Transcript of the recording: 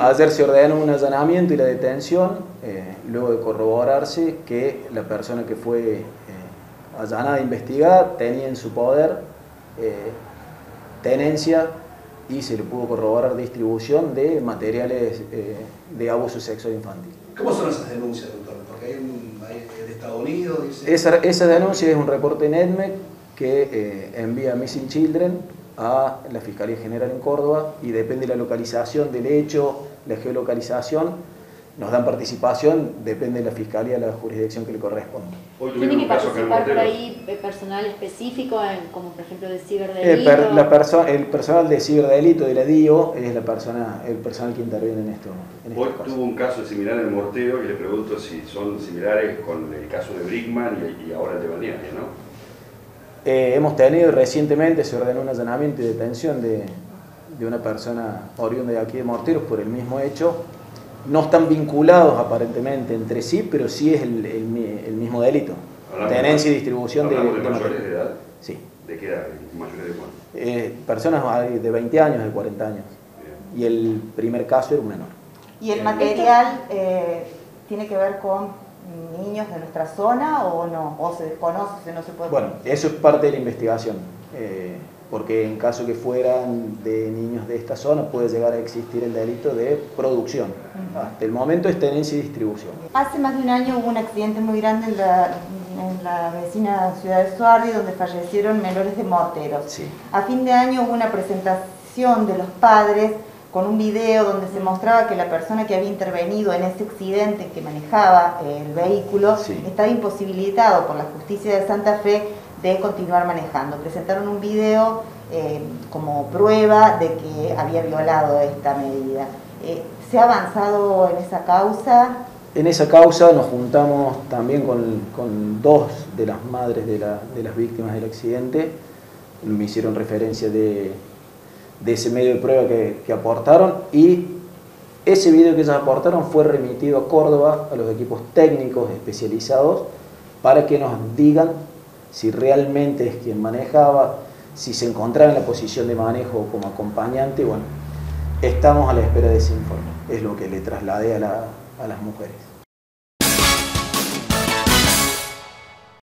Ayer se ordenó un allanamiento y la detención, eh, luego de corroborarse que la persona que fue eh, allanada e investigada tenía en su poder eh, tenencia y se le pudo corroborar distribución de materiales de abuso sexual infantil. ¿Cómo son esas denuncias, doctor? Porque hay, un, hay de Estados Unidos, dice... Esa, esa, denuncia es un reporte en EDMEC que envía Missing Children a la Fiscalía General en Córdoba y depende de la localización del hecho, la geolocalización, nos dan participación, depende de la Fiscalía, de la jurisdicción que le corresponda. ¿Tiene que participar por ahí personal específico, como por ejemplo de ciberdelito? Eh, la perso el personal de ciberdelito de la DIO es la persona, el personal que interviene en esto. En Hoy tuvo un caso similar en el Morteo y le pregunto si son similares con el caso de Brickman y, ahora el de Baniani, ¿no? Eh, hemos tenido recientemente, se ordenó un allanamiento y detención de, de, una persona oriunda de aquí de Morteros por el mismo hecho. No están vinculados aparentemente entre sí, pero sí es el, el, mismo delito. Tenencia y distribución de, de, de mayores de edad. Sí. ¿De qué edad? ¿Mayores de cuánto? Eh, personas de 20 años, de 40 años. Bien. Y el primer caso era un menor. ¿Y el material eh, tiene que ver con niños de nuestra zona o no? ¿O se desconoce, no se puede...? Bueno, eso es parte de la investigación, eh, porque en caso que fueran de niños de esta zona puede llegar a existir el delito de producción. Uh -huh. Hasta el momento es tenencia y distribución. Hace más de un año hubo un accidente muy grande en la, en la vecina ciudad de Suardi donde fallecieron menores de morteros. Sí. A fin de año hubo una presentación de los padres con un video donde se mostraba que la persona que había intervenido en ese accidente que manejaba el vehículo sí. estaba imposibilitado por la justicia de Santa Fe de continuar manejando. Presentaron un video eh, como prueba de que había violado esta medida. Eh, ¿Se ha avanzado en esa causa? En esa causa nos juntamos también con, con dos de las madres de, la, de las víctimas del accidente. Me hicieron referencia de, de ese medio de prueba que, que, aportaron y ese video que ellos aportaron fue remitido a Córdoba, a los equipos técnicos especializados, para que nos digan si realmente es quien manejaba, si se encontraba en la posición de manejo como acompañante, bueno, estamos a la espera de ese informe, es lo que le trasladé a, la, a las mujeres.